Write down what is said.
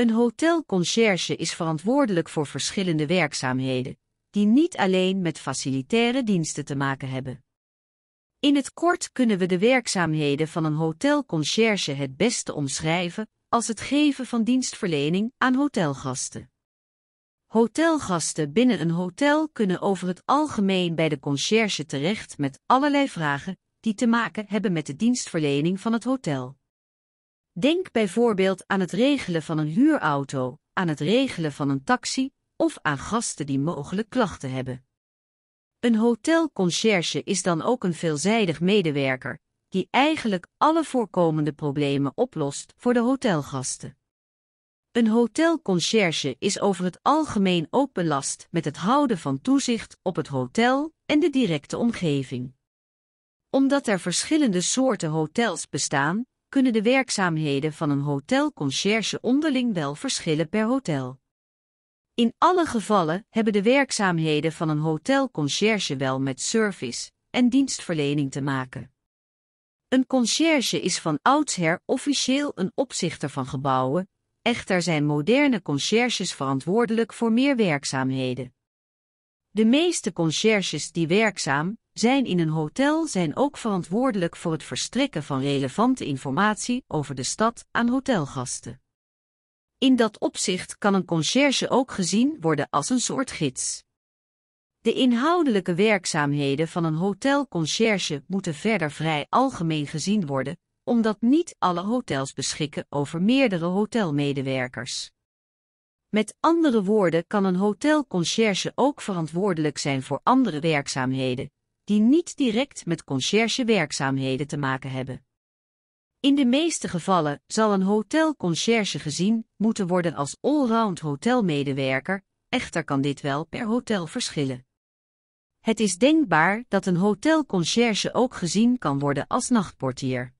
Een hotelconcierge is verantwoordelijk voor verschillende werkzaamheden, die niet alleen met facilitaire diensten te maken hebben. In het kort kunnen we de werkzaamheden van een hotelconcierge het beste omschrijven als het geven van dienstverlening aan hotelgasten. Hotelgasten binnen een hotel kunnen over het algemeen bij de conciërge terecht met allerlei vragen die te maken hebben met de dienstverlening van het hotel. Denk bijvoorbeeld aan het regelen van een huurauto, aan het regelen van een taxi of aan gasten die mogelijk klachten hebben. Een hotelconcierge is dan ook een veelzijdig medewerker, die eigenlijk alle voorkomende problemen oplost voor de hotelgasten. Een hotelconcierge is over het algemeen ook belast met het houden van toezicht op het hotel en de directe omgeving. Omdat er verschillende soorten hotels bestaan, kunnen de werkzaamheden van een hotelconcierge onderling wel verschillen per hotel. In alle gevallen hebben de werkzaamheden van een hotelconcierge wel met service en dienstverlening te maken. Een conciërge is van oudsher officieel een opzichter van gebouwen, echter zijn moderne conciërges verantwoordelijk voor meer werkzaamheden. De meeste conciërges die werkzaam zijn in een hotel zijn ook verantwoordelijk voor het verstrekken van relevante informatie over de stad aan hotelgasten. In dat opzicht kan een conciërge ook gezien worden als een soort gids. De inhoudelijke werkzaamheden van een hotelconcierge moeten verder vrij algemeen gezien worden, omdat niet alle hotels beschikken over meerdere hotelmedewerkers. Met andere woorden kan een hotelconcierge ook verantwoordelijk zijn voor andere werkzaamheden, die niet direct met conciërgewerkzaamheden te maken hebben. In de meeste gevallen zal een hotelconcierge gezien moeten worden als allround hotelmedewerker, echter kan dit wel per hotel verschillen. Het is denkbaar dat een hotelconcierge ook gezien kan worden als nachtportier.